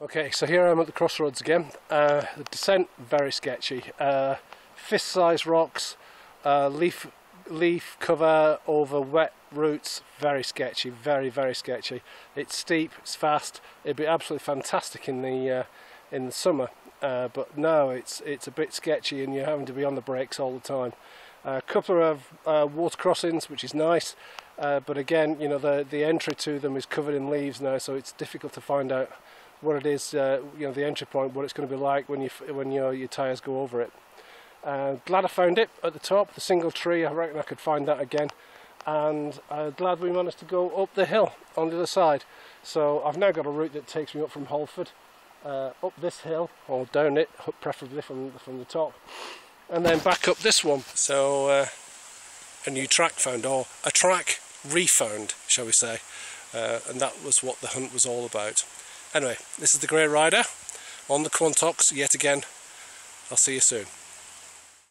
Okay, so here I am at the crossroads again. Uh, the descent very sketchy. Uh, fist-sized rocks, uh, leaf leaf cover over wet roots, very sketchy, very very sketchy. It's steep, it's fast. It'd be absolutely fantastic in the uh, in the summer, uh, but now it's it's a bit sketchy and you're having to be on the brakes all the time. A couple of uh, water crossings, which is nice, but again, you know the the entry to them is covered in leaves now, so it's difficult to find out what it is, uh, you know, the entry point, what it's going to be like when you when your your tyres go over it. Uh, glad I found it at the top, the single tree. I reckon I could find that again, and uh, glad we managed to go up the hill on the other side. So I've now got a route that takes me up from Holford, uh, up this hill or down it, preferably from from the top, and then back up this one. So uh, a new track found, or a track refound, shall we say, uh, and that was what the hunt was all about. Anyway, this is the Grey Rider on the Quantocks yet again. I'll see you soon.